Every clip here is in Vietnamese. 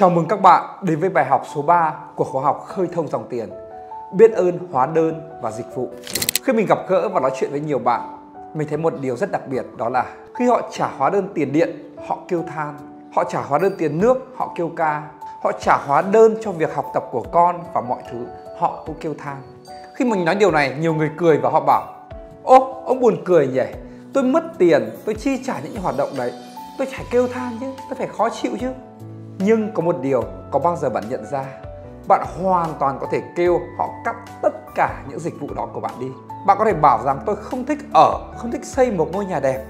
Chào mừng các bạn đến với bài học số 3 của khóa học Khơi thông dòng tiền Biết ơn hóa đơn và dịch vụ. Khi mình gặp gỡ và nói chuyện với nhiều bạn Mình thấy một điều rất đặc biệt đó là Khi họ trả hóa đơn tiền điện, họ kêu than Họ trả hóa đơn tiền nước, họ kêu ca Họ trả hóa đơn cho việc học tập của con và mọi thứ Họ cũng kêu than. Khi mình nói điều này, nhiều người cười và họ bảo Ô, ông buồn cười nhỉ? Tôi mất tiền, tôi chi trả những hoạt động đấy. Tôi phải kêu than chứ, tôi phải khó chịu chứ nhưng có một điều có bao giờ bạn nhận ra, bạn hoàn toàn có thể kêu họ cắt tất cả những dịch vụ đó của bạn đi. Bạn có thể bảo rằng, tôi không thích ở, không thích xây một ngôi nhà đẹp.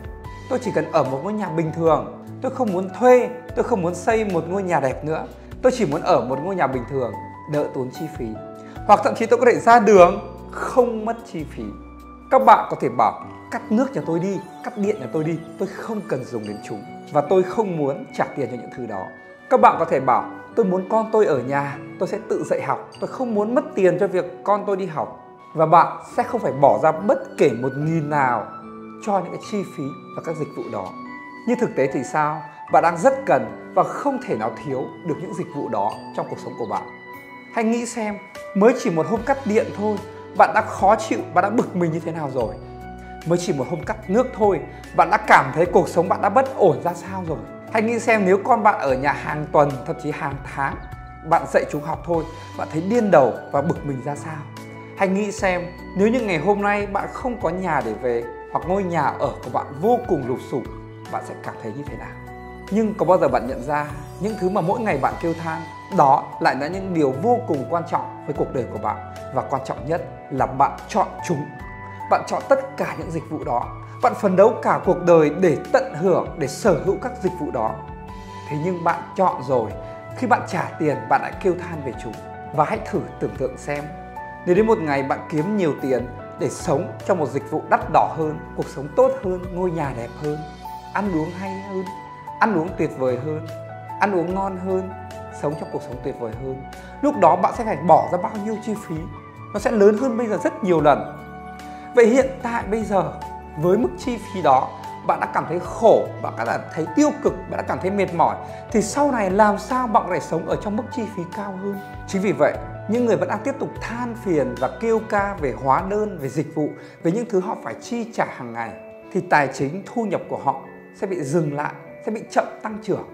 Tôi chỉ cần ở một ngôi nhà bình thường. Tôi không muốn thuê, tôi không muốn xây một ngôi nhà đẹp nữa. Tôi chỉ muốn ở một ngôi nhà bình thường, đỡ tốn chi phí. Hoặc thậm chí tôi có thể ra đường, không mất chi phí. Các bạn có thể bảo, cắt nước nhà tôi đi, cắt điện nhà tôi đi. Tôi không cần dùng đến chúng. Và tôi không muốn trả tiền cho những thứ đó các bạn có thể bảo tôi muốn con tôi ở nhà, tôi sẽ tự dạy học, tôi không muốn mất tiền cho việc con tôi đi học. Và bạn sẽ không phải bỏ ra bất kể một nghìn nào cho những cái chi phí và các dịch vụ đó. Nhưng thực tế thì sao? Bạn đang rất cần và không thể nào thiếu được những dịch vụ đó trong cuộc sống của bạn. Hãy nghĩ xem, mới chỉ một hôm cắt điện thôi, bạn đã khó chịu, bạn đã bực mình như thế nào rồi. Mới chỉ một hôm cắt nước thôi, bạn đã cảm thấy cuộc sống bạn đã bất ổn ra sao rồi Hãy nghĩ xem nếu con bạn ở nhà hàng tuần, thậm chí hàng tháng, bạn dạy chúng học thôi, bạn thấy điên đầu và bực mình ra sao? Hãy nghĩ xem nếu như ngày hôm nay bạn không có nhà để về hoặc ngôi nhà ở của bạn vô cùng lụp sụp, bạn sẽ cảm thấy như thế nào? Nhưng có bao giờ bạn nhận ra những thứ mà mỗi ngày bạn kêu than đó lại là những điều vô cùng quan trọng với cuộc đời của bạn và quan trọng nhất là bạn chọn chúng. Bạn chọn tất cả những dịch vụ đó bạn phấn đấu cả cuộc đời để tận hưởng, để sở hữu các dịch vụ đó. Thế nhưng bạn chọn rồi, khi bạn trả tiền bạn lại kêu than về chúng. Và hãy thử tưởng tượng xem, nếu đến một ngày bạn kiếm nhiều tiền để sống trong một dịch vụ đắt đỏ hơn, cuộc sống tốt hơn, ngôi nhà đẹp hơn, ăn uống hay hơn, ăn uống tuyệt vời hơn, ăn uống ngon hơn, sống trong cuộc sống tuyệt vời hơn. Lúc đó bạn sẽ phải bỏ ra bao nhiêu chi phí? Nó sẽ lớn hơn bây giờ rất nhiều lần. Vậy hiện tại bây giờ với mức chi phí đó bạn đã cảm thấy khổ, bạn đã thấy tiêu cực, bạn đã cảm thấy mệt mỏi thì sau này làm sao bạn có thể sống ở trong mức chi phí cao hơn? Chính vì vậy, những người vẫn đang tiếp tục than phiền và kêu ca về hóa đơn, về dịch vụ, về những thứ họ phải chi trả hàng ngày thì tài chính thu nhập của họ sẽ bị dừng lại, sẽ bị chậm tăng trưởng.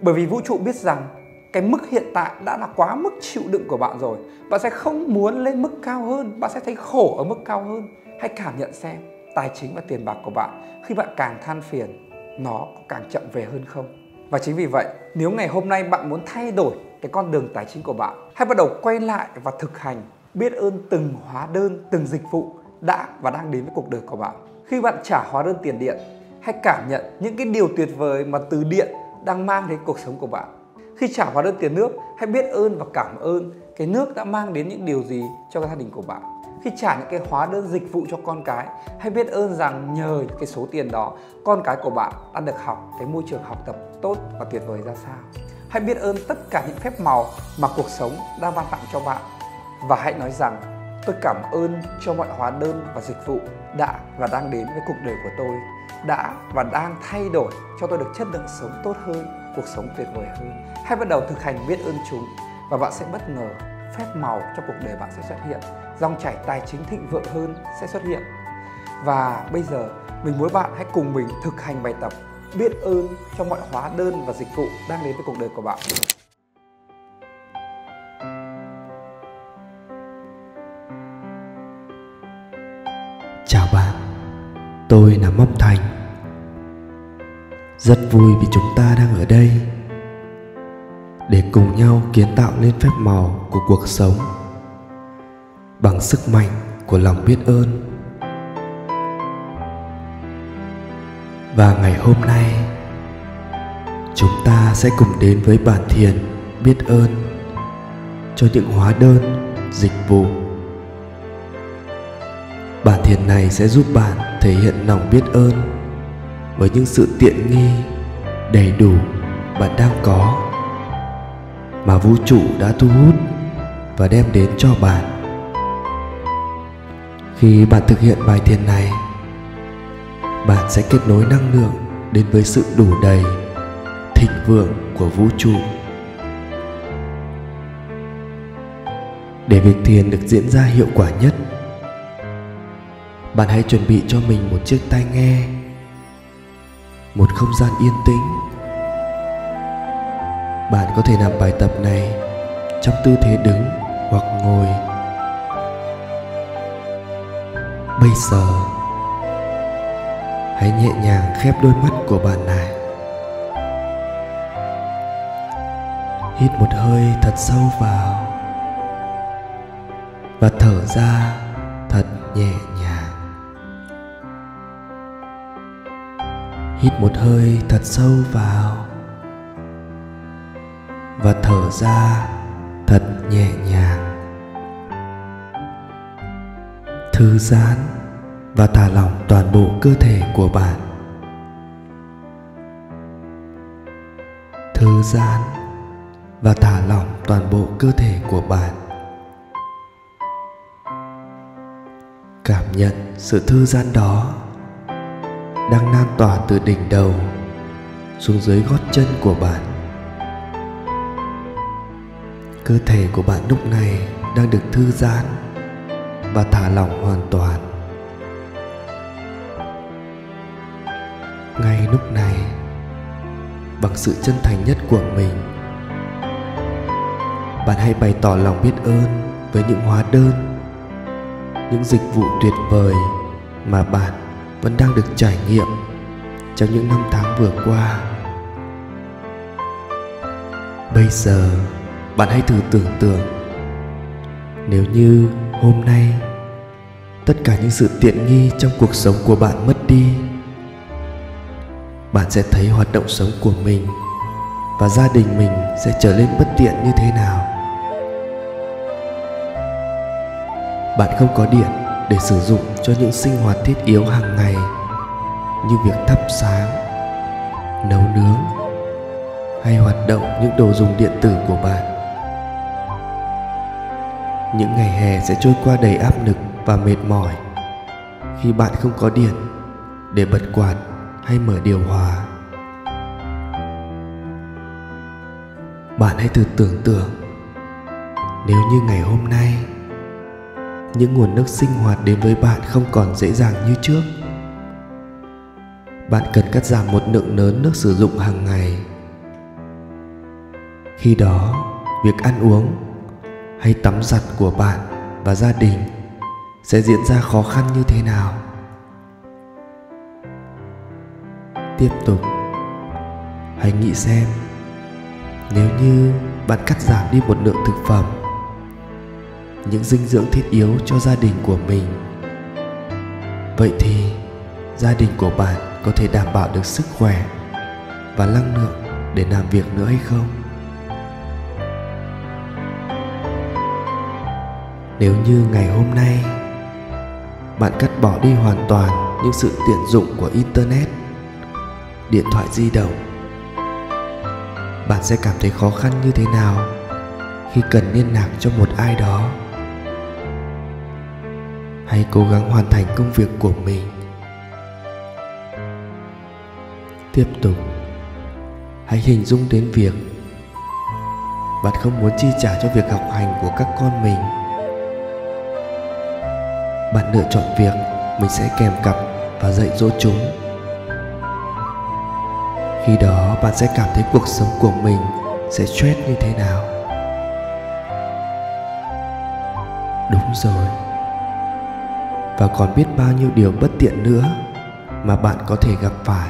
Bởi vì vũ trụ biết rằng cái mức hiện tại đã là quá mức chịu đựng của bạn rồi. Bạn sẽ không muốn lên mức cao hơn, bạn sẽ thấy khổ ở mức cao hơn. Hãy cảm nhận xem tài chính và tiền bạc của bạn. Khi bạn càng than phiền, nó càng chậm về hơn không? Và chính vì vậy, nếu ngày hôm nay bạn muốn thay đổi cái con đường tài chính của bạn, hãy bắt đầu quay lại và thực hành biết ơn từng hóa đơn, từng dịch vụ đã và đang đến với cuộc đời của bạn. Khi bạn trả hóa đơn tiền điện, hãy cảm nhận những cái điều tuyệt vời mà từ điện đang mang đến cuộc sống của bạn. Khi trả hóa đơn tiền nước, hãy biết ơn và cảm ơn cái nước đã mang đến những điều gì cho gia đình của bạn khi trả những cái hóa đơn dịch vụ cho con cái, hãy biết ơn rằng nhờ cái số tiền đó, con cái của bạn đã được học cái môi trường học tập tốt và tuyệt vời ra sao. Hãy biết ơn tất cả những phép màu mà cuộc sống đang ban tặng cho bạn. Và hãy nói rằng, tôi cảm ơn cho mọi hóa đơn và dịch vụ đã và đang đến với cuộc đời của tôi, đã và đang thay đổi cho tôi được chất lượng sống tốt hơn, cuộc sống tuyệt vời hơn. Hãy bắt đầu thực hành biết ơn chúng và bạn sẽ bất ngờ phép màu cho cuộc đời bạn sẽ xuất hiện dòng chảy tài chính thịnh vượng hơn sẽ xuất hiện. Và bây giờ mình muốn bạn hãy cùng mình thực hành bài tập biết ơn cho mọi hóa đơn và dịch vụ đang đến với cuộc đời của bạn. Chào bạn, tôi là Mâm Thành. Rất vui vì chúng ta đang ở đây để cùng nhau kiến tạo lên phép màu của cuộc sống bằng sức mạnh của lòng biết ơn. Và ngày hôm nay, chúng ta sẽ cùng đến với bản thiền biết ơn cho những hóa đơn, dịch vụ. Bản thiền này sẽ giúp bạn thể hiện lòng biết ơn với những sự tiện nghi đầy đủ bạn đang có mà vũ trụ đã thu hút và đem đến cho bạn khi bạn thực hiện bài thiền này, bạn sẽ kết nối năng lượng đến với sự đủ đầy, thịnh vượng của vũ trụ. Để việc thiền được diễn ra hiệu quả nhất, bạn hãy chuẩn bị cho mình một chiếc tai nghe, một không gian yên tĩnh. Bạn có thể làm bài tập này trong tư thế đứng hoặc ngồi. Bây giờ, hãy nhẹ nhàng khép đôi mắt của bạn lại. Hít một hơi thật sâu vào và thở ra thật nhẹ nhàng. Hít một hơi thật sâu vào và thở ra thật nhẹ nhàng. Thư giãn và thả lỏng toàn bộ cơ thể của bạn. Thư giãn và thả lỏng toàn bộ cơ thể của bạn. Cảm nhận sự thư giãn đó đang lan tỏa từ đỉnh đầu xuống dưới gót chân của bạn. Cơ thể của bạn lúc này đang được thư giãn và thả lỏng hoàn toàn. Ngay lúc này, bằng sự chân thành nhất của mình, bạn hãy bày tỏ lòng biết ơn với những hóa đơn, những dịch vụ tuyệt vời mà bạn vẫn đang được trải nghiệm trong những năm tháng vừa qua. Bây giờ, bạn hãy thử tưởng tượng, nếu như hôm nay tất cả những sự tiện nghi trong cuộc sống của bạn mất đi. Bạn sẽ thấy hoạt động sống của mình và gia đình mình sẽ trở nên bất tiện như thế nào. Bạn không có điện để sử dụng cho những sinh hoạt thiết yếu hàng ngày như việc thắp sáng, nấu nướng hay hoạt động những đồ dùng điện tử của bạn. Những ngày hè sẽ trôi qua đầy áp lực và mệt mỏi khi bạn không có điện để bật quạt hay mở điều hòa. Bạn hãy thử tưởng tượng, nếu như ngày hôm nay những nguồn nước sinh hoạt đến với bạn không còn dễ dàng như trước, bạn cần cắt giảm một lượng lớn nước sử dụng hàng ngày. Khi đó, việc ăn uống hay tắm giặt của bạn và gia đình sẽ diễn ra khó khăn như thế nào? Tiếp tục, hãy nghĩ xem, nếu như bạn cắt giảm đi một lượng thực phẩm, những dinh dưỡng thiết yếu cho gia đình của mình, vậy thì gia đình của bạn có thể đảm bảo được sức khỏe và năng lượng để làm việc nữa hay không? Nếu như ngày hôm nay bạn cắt bỏ đi hoàn toàn những sự tiện dụng của internet. Điện thoại di động. Bạn sẽ cảm thấy khó khăn như thế nào khi cần liên lạc cho một ai đó? Hãy cố gắng hoàn thành công việc của mình. Tiếp tục. Hãy hình dung đến việc bạn không muốn chi trả cho việc học hành của các con mình bạn lựa chọn việc, mình sẽ kèm cặp và dạy dỗ chúng. Khi đó, bạn sẽ cảm thấy cuộc sống của mình sẽ stress như thế nào. Đúng rồi. Và còn biết bao nhiêu điều bất tiện nữa mà bạn có thể gặp phải.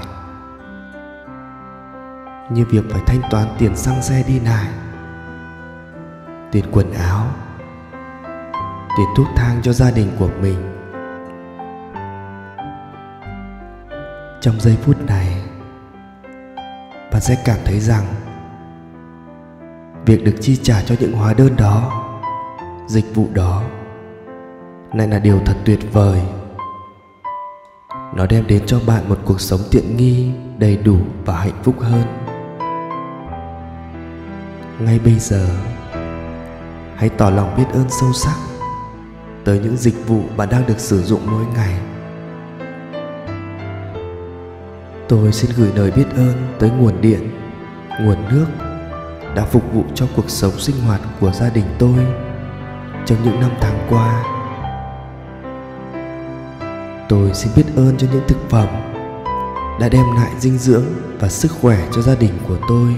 Như việc phải thanh toán tiền xăng xe đi lại, tiền quần áo tiền thuốc thang cho gia đình của mình. Trong giây phút này, bạn sẽ cảm thấy rằng việc được chi trả cho những hóa đơn đó, dịch vụ đó lại là điều thật tuyệt vời. Nó đem đến cho bạn một cuộc sống tiện nghi, đầy đủ và hạnh phúc hơn. Ngay bây giờ, hãy tỏ lòng biết ơn sâu sắc tới những dịch vụ bạn đang được sử dụng mỗi ngày. Tôi xin gửi lời biết ơn tới nguồn điện, nguồn nước đã phục vụ cho cuộc sống sinh hoạt của gia đình tôi trong những năm tháng qua. Tôi xin biết ơn cho những thực phẩm đã đem lại dinh dưỡng và sức khỏe cho gia đình của tôi.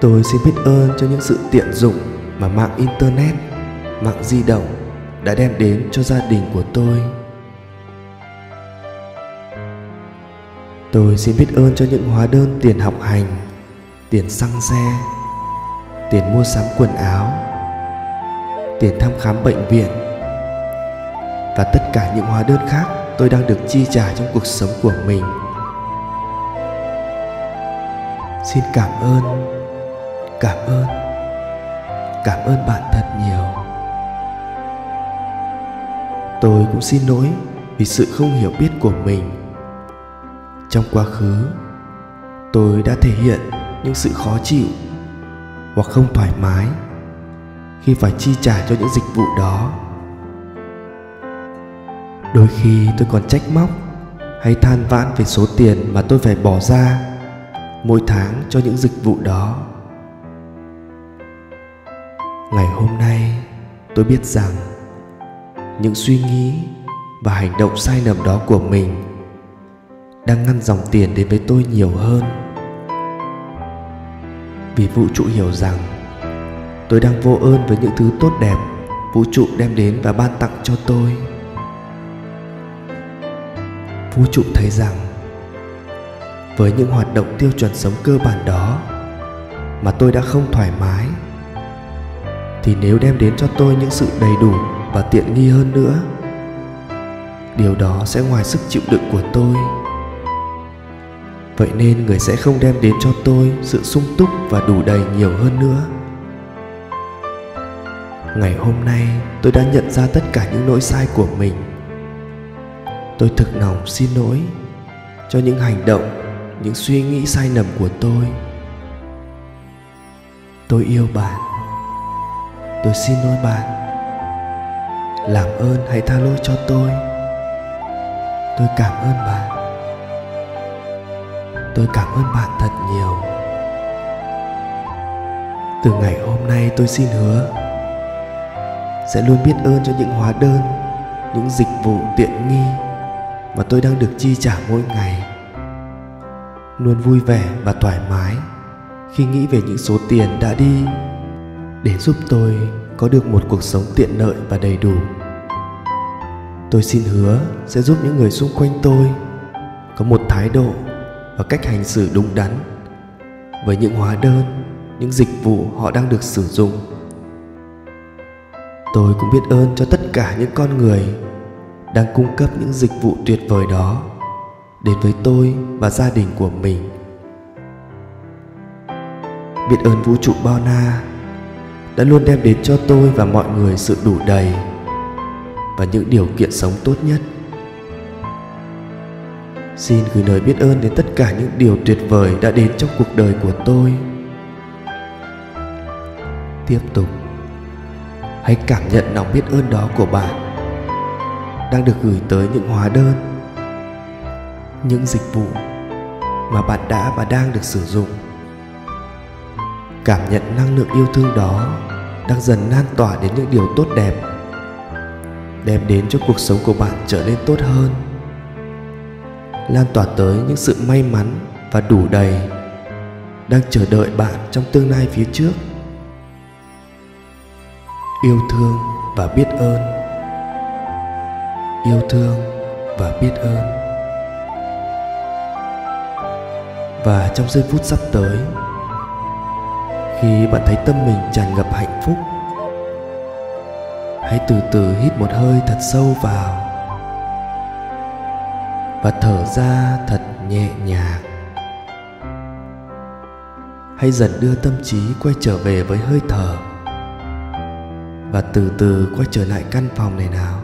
Tôi xin biết ơn cho những sự tiện dụng mà mạng internet, mạng di động đã đem đến cho gia đình của tôi. Tôi xin biết ơn cho những hóa đơn tiền học hành, tiền xăng xe, tiền mua sắm quần áo, tiền thăm khám bệnh viện và tất cả những hóa đơn khác tôi đang được chi trả trong cuộc sống của mình. Xin cảm ơn cảm ơn cảm ơn bạn thật nhiều. Tôi cũng xin lỗi vì sự không hiểu biết của mình. Trong quá khứ, tôi đã thể hiện những sự khó chịu hoặc không thoải mái khi phải chi trả cho những dịch vụ đó. Đôi khi tôi còn trách móc hay than vãn về số tiền mà tôi phải bỏ ra mỗi tháng cho những dịch vụ đó ngày hôm nay, tôi biết rằng những suy nghĩ và hành động sai lầm đó của mình đang ngăn dòng tiền đến với tôi nhiều hơn. Vì vũ trụ hiểu rằng tôi đang vô ơn với những thứ tốt đẹp vũ trụ đem đến và ban tặng cho tôi. Vũ trụ thấy rằng với những hoạt động tiêu chuẩn sống cơ bản đó mà tôi đã không thoải mái thì nếu đem đến cho tôi những sự đầy đủ và tiện nghi hơn nữa, điều đó sẽ ngoài sức chịu đựng của tôi. Vậy nên người sẽ không đem đến cho tôi sự sung túc và đủ đầy nhiều hơn nữa. Ngày hôm nay, tôi đã nhận ra tất cả những lỗi sai của mình. Tôi thực lòng xin lỗi cho những hành động, những suy nghĩ sai lầm của tôi. Tôi yêu bạn tôi xin lỗi bạn. Làm ơn hãy tha lỗi cho tôi. Tôi cảm ơn bạn. Tôi cảm ơn bạn thật nhiều. Từ ngày hôm nay tôi xin hứa sẽ luôn biết ơn cho những hóa đơn, những dịch vụ tiện nghi mà tôi đang được chi trả mỗi ngày. Luôn vui vẻ và thoải mái khi nghĩ về những số tiền đã đi để giúp tôi có được một cuộc sống tiện lợi và đầy đủ. Tôi xin hứa sẽ giúp những người xung quanh tôi có một thái độ và cách hành xử đúng đắn với những hóa đơn, những dịch vụ họ đang được sử dụng. Tôi cũng biết ơn cho tất cả những con người đang cung cấp những dịch vụ tuyệt vời đó đến với tôi và gia đình của mình. Biết ơn vũ trụ bao na đã luôn đem đến cho tôi và mọi người sự đủ đầy và những điều kiện sống tốt nhất. Xin gửi lời biết ơn đến tất cả những điều tuyệt vời đã đến trong cuộc đời của tôi. Tiếp tục, hãy cảm nhận lòng biết ơn đó của bạn đang được gửi tới những hóa đơn, những dịch vụ mà bạn đã và đang được sử dụng. Cảm nhận năng lượng yêu thương đó đang dần lan tỏa đến những điều tốt đẹp, đem đến cho cuộc sống của bạn trở nên tốt hơn, lan tỏa tới những sự may mắn và đủ đầy đang chờ đợi bạn trong tương lai phía trước. Yêu thương và biết ơn. Yêu thương và biết ơn. Và trong giây phút sắp tới khi bạn thấy tâm mình tràn ngập hạnh phúc. Hãy từ từ hít một hơi thật sâu vào và thở ra thật nhẹ nhàng. Hãy dần đưa tâm trí quay trở về với hơi thở và từ từ quay trở lại căn phòng này nào.